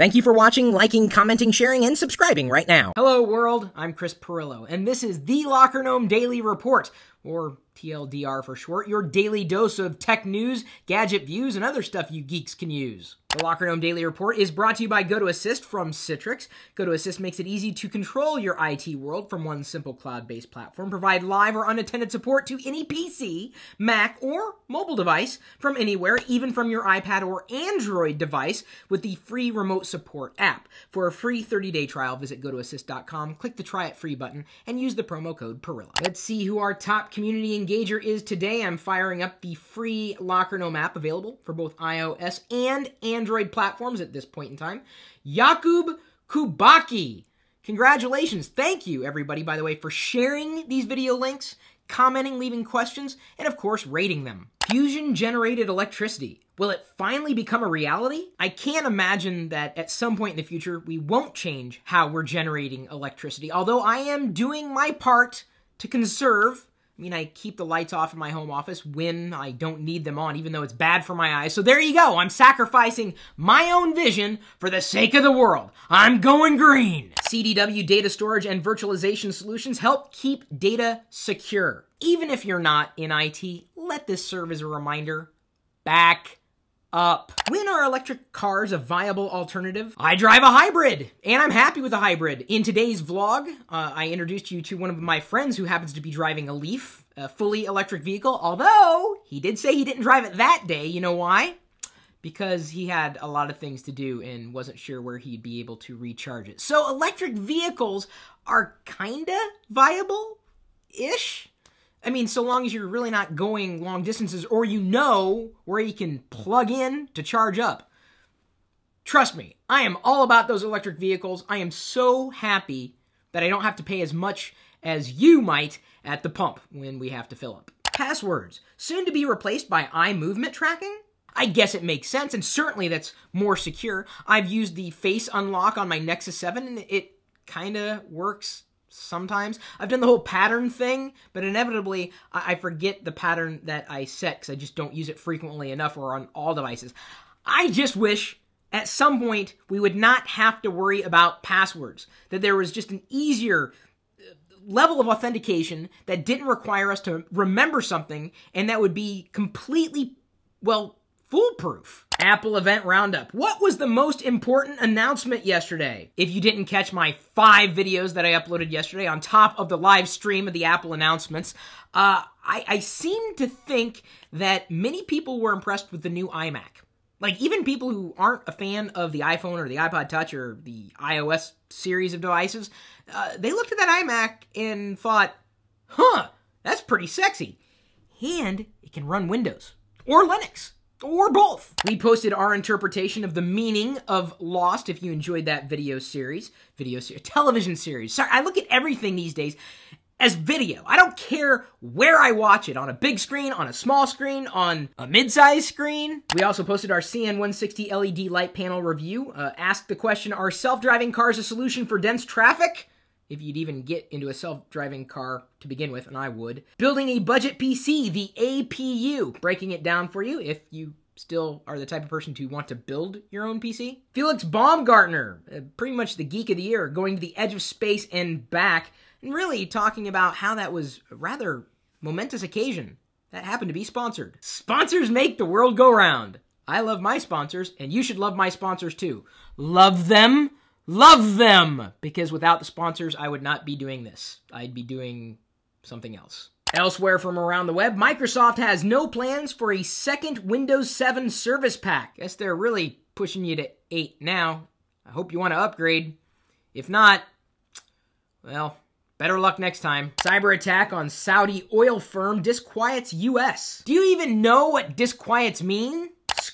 Thank you for watching, liking, commenting, sharing, and subscribing right now. Hello, world. I'm Chris Pirillo, and this is the Locker Gnome Daily Report, or TLDR for short, your daily dose of tech news, gadget views, and other stuff you geeks can use. The Locker Gnome Daily Report is brought to you by GoToAssist from Citrix. GoToAssist makes it easy to control your IT world from one simple cloud-based platform. Provide live or unattended support to any PC, Mac, or mobile device from anywhere, even from your iPad or Android device with the free remote support app. For a free 30-day trial, visit gotoassist.com, click the try it free button, and use the promo code Pirillo. Let's see who our top community engager is today. I'm firing up the free Locker Gnome app available for both iOS and Android Android platforms at this point in time. Yakub Kubaki. Congratulations. Thank you, everybody, by the way, for sharing these video links, commenting, leaving questions, and of course, rating them. Fusion generated electricity. Will it finally become a reality? I can't imagine that at some point in the future we won't change how we're generating electricity, although I am doing my part to conserve I mean, I keep the lights off in my home office when I don't need them on, even though it's bad for my eyes. So there you go. I'm sacrificing my own vision for the sake of the world. I'm going green. CDW data storage and virtualization solutions help keep data secure. Even if you're not in IT, let this serve as a reminder. Back up. When are electric cars a viable alternative? I drive a hybrid, and I'm happy with a hybrid. In today's vlog, uh, I introduced you to one of my friends who happens to be driving a Leaf, a fully electric vehicle, although he did say he didn't drive it that day. You know why? Because he had a lot of things to do and wasn't sure where he'd be able to recharge it. So electric vehicles are kinda viable-ish. I mean, so long as you're really not going long distances or you know where you can plug in to charge up. Trust me, I am all about those electric vehicles. I am so happy that I don't have to pay as much as you might at the pump when we have to fill up. Passwords, soon to be replaced by eye movement tracking? I guess it makes sense, and certainly that's more secure. I've used the face unlock on my Nexus 7, and it kind of works sometimes. I've done the whole pattern thing, but inevitably I, forget the pattern that I set because I just don't use it frequently enough or on all devices. I just wish at some point we would not have to worry about passwords, that there was just an easier uh, level of authentication that didn't require us to remember something and that would be completely, well, foolproof. Apple Event Roundup. What was the most important announcement yesterday? If you didn't catch my five videos that I uploaded yesterday on top of the live stream of the Apple announcements, uh, I, I seem to think that many people were impressed with the new iMac. Like, even people who aren't a fan of the iPhone or the iPod Touch or the iOS series of devices, uh, they looked at that iMac and thought, huh, that's pretty sexy. And it can run Windows or Linux or both. We posted our interpretation of the meaning of Lost if you enjoyed that video series, video series, television series. Sorry, I look at everything these days as video. I don't care where I watch it, on a big screen, on a small screen, on a mid-sized screen. We also posted our CN160 LED light panel review. Uh, asked the question, are self-driving cars a solution for dense traffic? If you'd even get into a self-driving car to begin with, and I would. Building a budget PC, the APU, breaking it down for you if you still are the type of person to want to build your own PC. Felix Baumgartner, uh, pretty much the geek of the year, going to the edge of space and back, and really talking about how that was a rather momentous occasion that happened to be sponsored. Sponsors make the world go round. I love my sponsors, and you should love my sponsors too. Love them Love them! Because without the sponsors, I would not be doing this. I'd be doing something else. Elsewhere from around the web, Microsoft has no plans for a second Windows 7 service pack. Guess they're really pushing you to 8 now. I hope you want to upgrade. If not, well, better luck next time. Cyber attack on Saudi oil firm disquiets US. Do you even know what disquiets mean?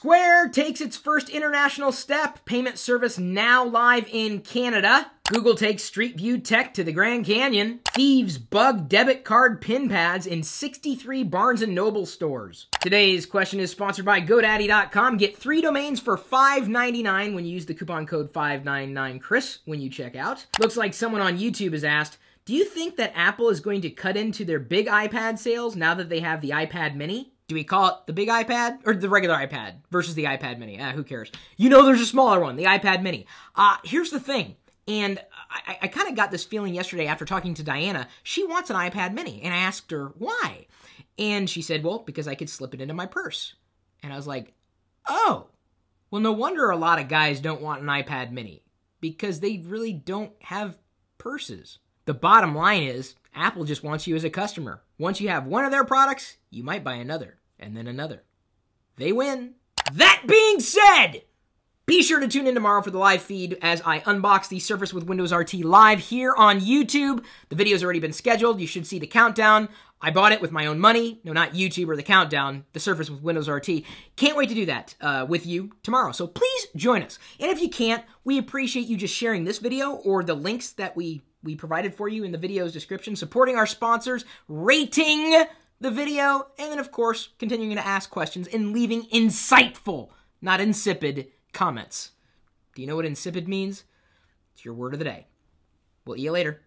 Square takes its first international step. Payment service now live in Canada. Google takes Street View tech to the Grand Canyon. Thieves bug debit card pin pads in 63 Barnes & Noble stores. Today's question is sponsored by GoDaddy.com. Get three domains for $5.99 when you use the coupon code 599CHRIS when you check out. Looks like someone on YouTube has asked, do you think that Apple is going to cut into their big iPad sales now that they have the iPad mini? Do we call it the big iPad or the regular iPad versus the iPad mini? Ah, who cares? You know there's a smaller one, the iPad mini. Uh, here's the thing. And I, I kind of got this feeling yesterday after talking to Diana. She wants an iPad mini. And I asked her why. And she said, well, because I could slip it into my purse. And I was like, oh, well, no wonder a lot of guys don't want an iPad mini because they really don't have purses. The bottom line is, Apple just wants you as a customer. Once you have one of their products, you might buy another, and then another. They win. That being said, be sure to tune in tomorrow for the live feed as I unbox the Surface with Windows RT live here on YouTube. The video's already been scheduled. You should see the countdown. I bought it with my own money. No, not YouTube or the countdown. The Surface with Windows RT. Can't wait to do that uh, with you tomorrow. So please join us. And if you can't, we appreciate you just sharing this video or the links that we we provided for you in the video's description, supporting our sponsors, rating the video, and then of course continuing to ask questions and leaving insightful, not insipid comments. Do you know what insipid means? It's your word of the day. We'll see you later.